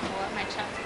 for my child.